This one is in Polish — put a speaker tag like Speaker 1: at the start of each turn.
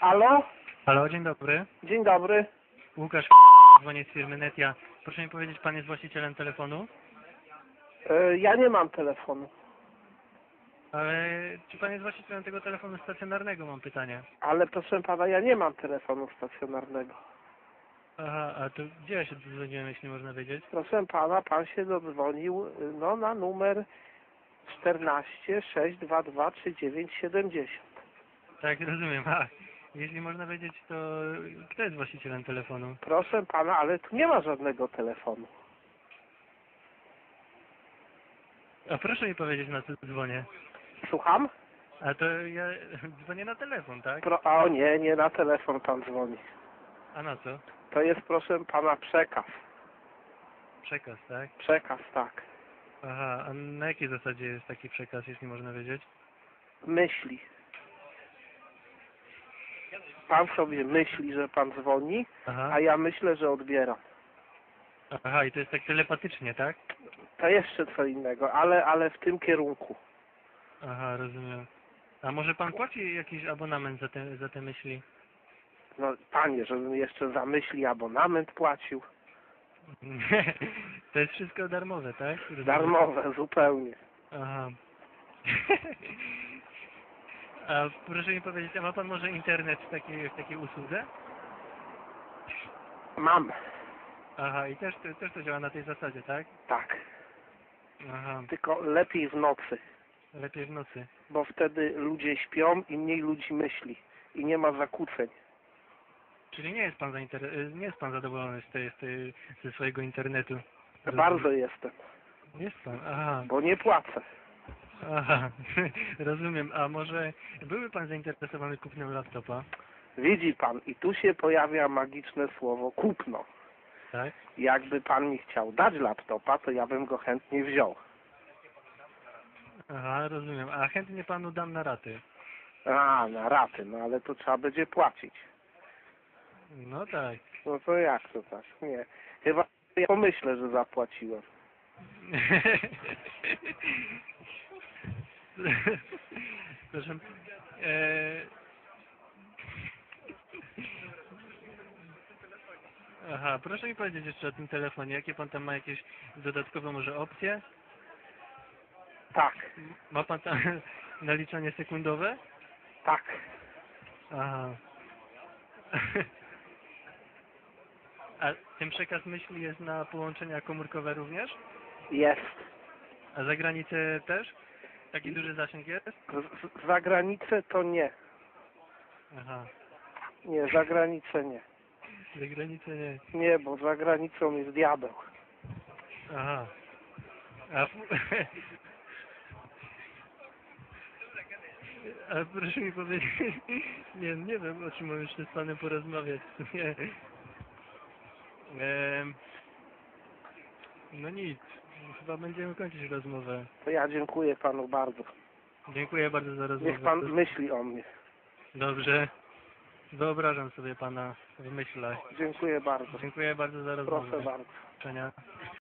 Speaker 1: Halo?
Speaker 2: Halo, dzień dobry.
Speaker 1: Dzień dobry.
Speaker 2: Łukasz dzwonię z firmy Netia. Proszę mi powiedzieć, pan jest właścicielem telefonu?
Speaker 1: E, ja nie mam telefonu,
Speaker 2: Ale czy pan jest właścicielem tego telefonu stacjonarnego, mam pytanie.
Speaker 1: ale proszę pana, ja nie mam telefonu stacjonarnego.
Speaker 2: Aha, a to gdzie ja się dzwoniłem, jeśli można wiedzieć?
Speaker 1: Proszę pana, pan się dodzwonił y, no, na numer 14 622 3970.
Speaker 2: Tak, rozumiem. A, jeśli można wiedzieć, to kto jest właścicielem telefonu?
Speaker 1: Proszę pana, ale tu nie ma żadnego telefonu.
Speaker 2: A proszę mi powiedzieć, na co dzwonię.
Speaker 1: Słucham?
Speaker 2: A to ja dzwonię na telefon, tak?
Speaker 1: Pro, a o nie, nie na telefon pan dzwoni.
Speaker 2: A na co?
Speaker 1: To jest proszę pana przekaz.
Speaker 2: Przekaz, tak?
Speaker 1: Przekaz, tak.
Speaker 2: Aha, a na jakiej zasadzie jest taki przekaz, jeśli można wiedzieć?
Speaker 1: Myśli. Pan sobie myśli, że pan dzwoni,
Speaker 2: Aha,
Speaker 1: a ja myślę, że odbieram.
Speaker 2: aha i to jest tak telepatycznie, tak?
Speaker 1: To jeszcze co innego, ale, ale w tym kierunku.
Speaker 2: Aha, rozumiem. A może pan płaci jakiś abonament za te, za te myśli?
Speaker 1: No panie, żebym jeszcze za myśli abonament płacił.
Speaker 2: To jest wszystko darmowe, tak? Rozumiem.
Speaker 1: Darmowe zupełnie.
Speaker 2: Aha. A proszę mi powiedzieć, a ma pan może internet w takiej, w takiej usłudze?
Speaker 1: Mam,
Speaker 2: Aha, i też, to- też to działa na tej zasadzie, tak?
Speaker 1: tak.
Speaker 2: Aha,
Speaker 1: Tylko lepiej w nocy,
Speaker 2: lepiej w nocy.
Speaker 1: bo wtedy ludzie śpią i mniej ludzi myśli. I nie ma zakłóceń.
Speaker 2: Czyli nie jest pan zainter... nie jest pan zadowolony z tej, z tej, ze swojego internetu?
Speaker 1: Bardzo jestem,
Speaker 2: Jest pan, aha.
Speaker 1: bo nie płacę.
Speaker 2: Aha, rozumiem. A może byłby pan zainteresowany kupnem laptopa?
Speaker 1: Widzi pan, i tu się pojawia magiczne słowo kupno.
Speaker 2: Tak?
Speaker 1: Jakby pan mi chciał dać laptopa, to ja bym go chętnie wziął.
Speaker 2: Aha, rozumiem. A chętnie panu dam na raty.
Speaker 1: A, na raty, no ale to trzeba będzie płacić.
Speaker 2: No tak.
Speaker 1: No to jak to tak? Nie. Chyba ja pomyślę, że zapłaciłem.
Speaker 2: Proszę. E... Aha, proszę mi powiedzieć jeszcze o tym telefonie. Jakie pan tam ma jakieś dodatkowe może opcje?
Speaker 1: Tak,
Speaker 2: Ma pan tam naliczanie sekundowe?
Speaker 1: tak.
Speaker 2: Aha. A ten przekaz myśli jest na połączenia komórkowe również?
Speaker 1: Jest.
Speaker 2: A za granicę też? Taki duży zasięg jest?
Speaker 1: Z, za granicę to nie.
Speaker 2: Aha.
Speaker 1: Nie, za granicę nie.
Speaker 2: Za granicę nie.
Speaker 1: Nie, bo za granicą jest diabeł.
Speaker 2: Aha. A, A proszę mi powiedzieć, nie, nie wiem o czym mam jeszcze z panem porozmawiać. w sumie. No nic, chyba będziemy kończyć rozmowę.
Speaker 1: To ja dziękuję panu bardzo.
Speaker 2: Dziękuję bardzo za rozmowę.
Speaker 1: Niech pan myśli o mnie.
Speaker 2: Dobrze. Wyobrażam sobie pana w myślach.
Speaker 1: Dziękuję bardzo.
Speaker 2: Dziękuję bardzo za rozmowę.
Speaker 1: Proszę bardzo.
Speaker 2: Do.